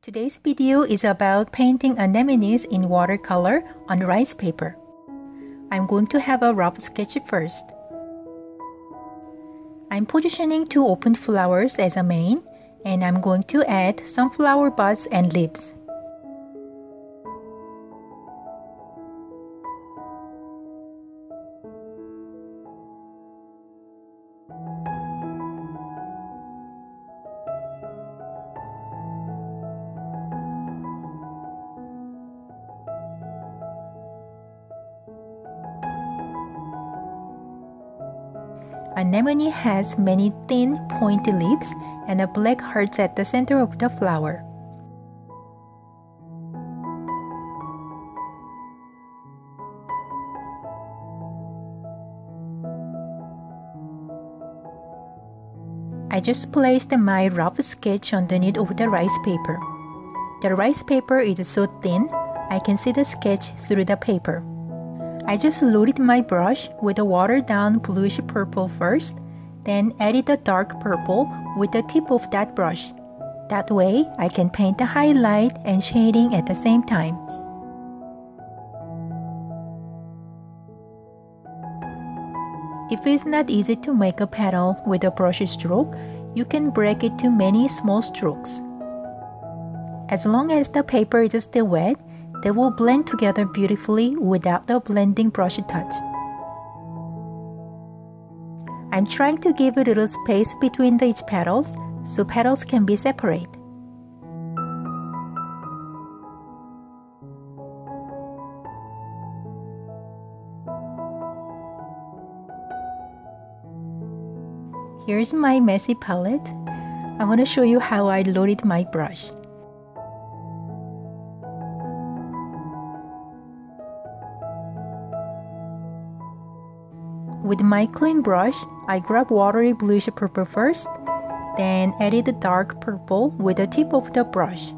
Today's video is about painting anemones in watercolor on rice paper. I'm going to have a rough sketch first. I'm positioning two open flowers as a main and I'm going to add some flower buds and leaves. Anemone has many thin, pointy leaves and a black heart at the center of the flower. I just placed my rough sketch underneath of the rice paper. The rice paper is so thin, I can see the sketch through the paper. I just loaded my brush with a watered down bluish purple first, then added the dark purple with the tip of that brush. That way, I can paint the highlight and shading at the same time. If it's not easy to make a petal with a brush stroke, you can break it to many small strokes. As long as the paper is still wet, they will blend together beautifully without the blending brush touch. I'm trying to give a little space between each petals so petals can be separate. Here's my messy palette. I want to show you how I loaded my brush. With my clean brush, I grab watery bluish purple first, then added the dark purple with the tip of the brush.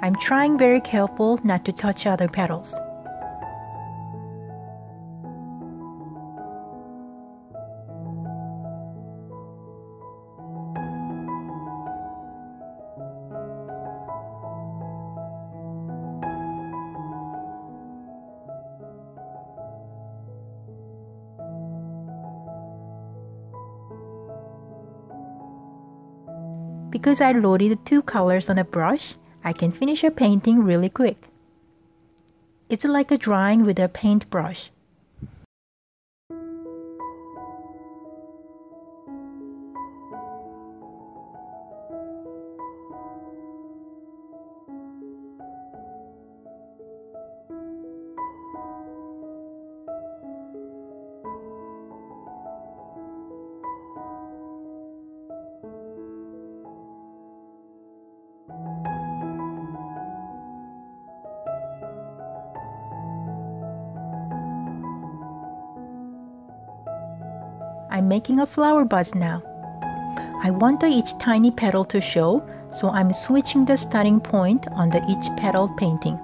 I'm trying very careful not to touch other petals. Because I loaded two colors on a brush, I can finish a painting really quick. It's like a drawing with a paintbrush. I'm making a flower buzz now. I want each tiny petal to show, so I'm switching the starting point on the each petal painting.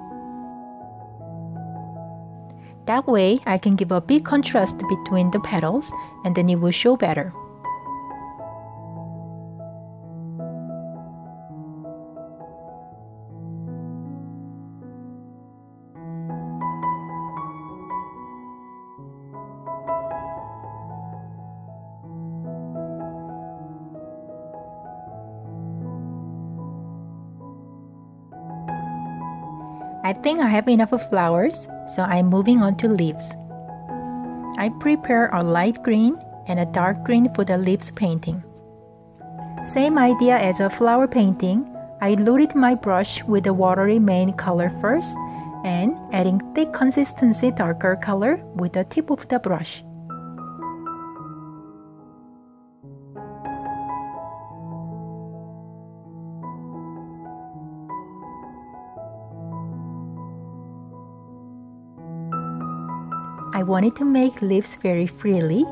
That way, I can give a big contrast between the petals and then it will show better. I think I have enough of flowers, so I'm moving on to leaves. I prepare a light green and a dark green for the leaves painting. Same idea as a flower painting, I loaded my brush with the watery main color first and adding thick consistency darker color with the tip of the brush. I wanted to make leaves very freely,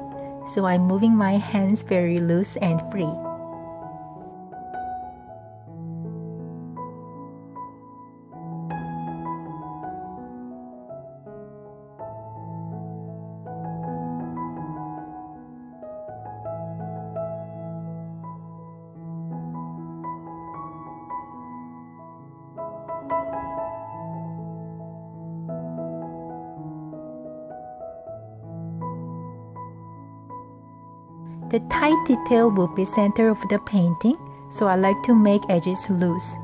so I'm moving my hands very loose and free. The tight detail will be center of the painting, so I like to make edges loose.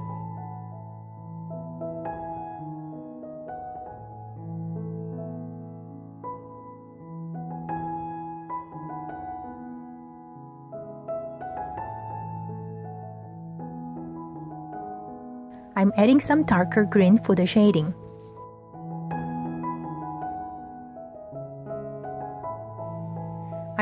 I'm adding some darker green for the shading.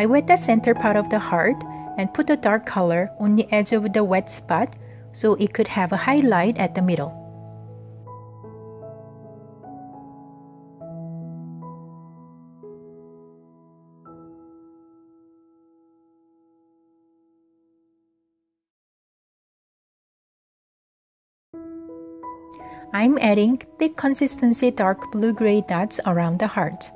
I wet the center part of the heart and put a dark color on the edge of the wet spot so it could have a highlight at the middle. I'm adding thick consistency dark blue-gray dots around the heart.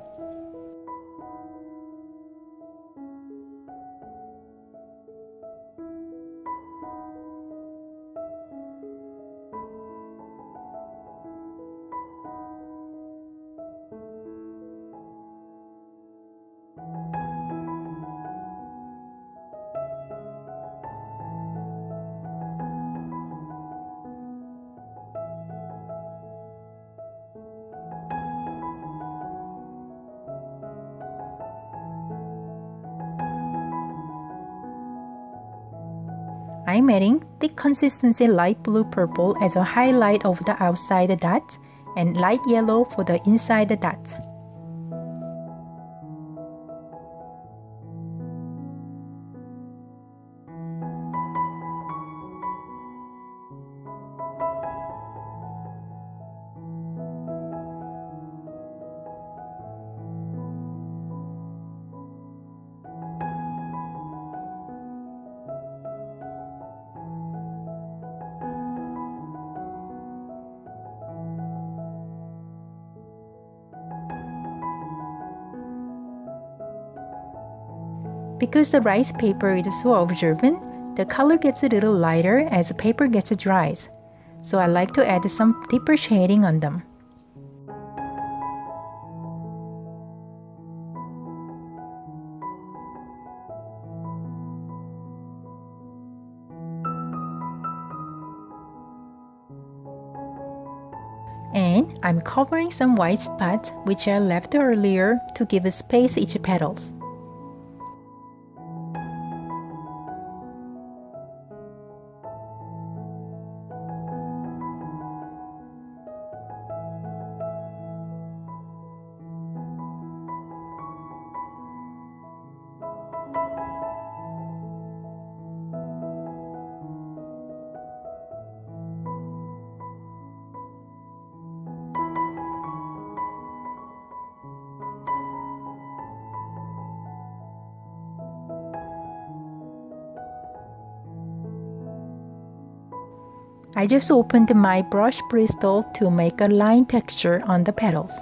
I'm adding thick consistency light blue purple as a highlight of the outside dot and light yellow for the inside dot. Because the rice paper is so absorbent, the color gets a little lighter as the paper gets dries. So I like to add some deeper shading on them. And I'm covering some white spots which I left earlier to give space each petals. I just opened my brush bristle to make a line texture on the petals.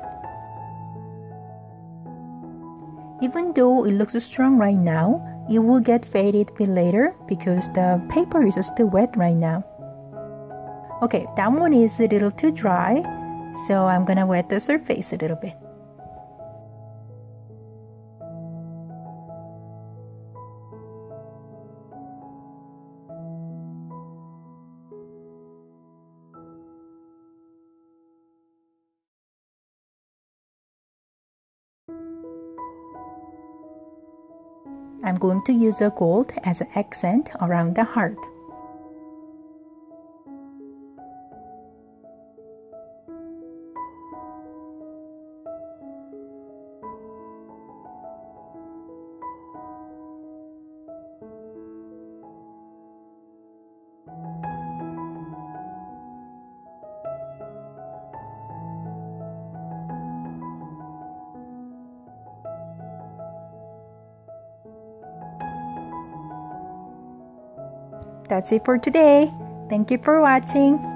Even though it looks strong right now, it will get faded a bit later because the paper is still wet right now. Okay, that one is a little too dry, so I'm gonna wet the surface a little bit. I'm going to use a gold as an accent around the heart. That's it for today. Thank you for watching.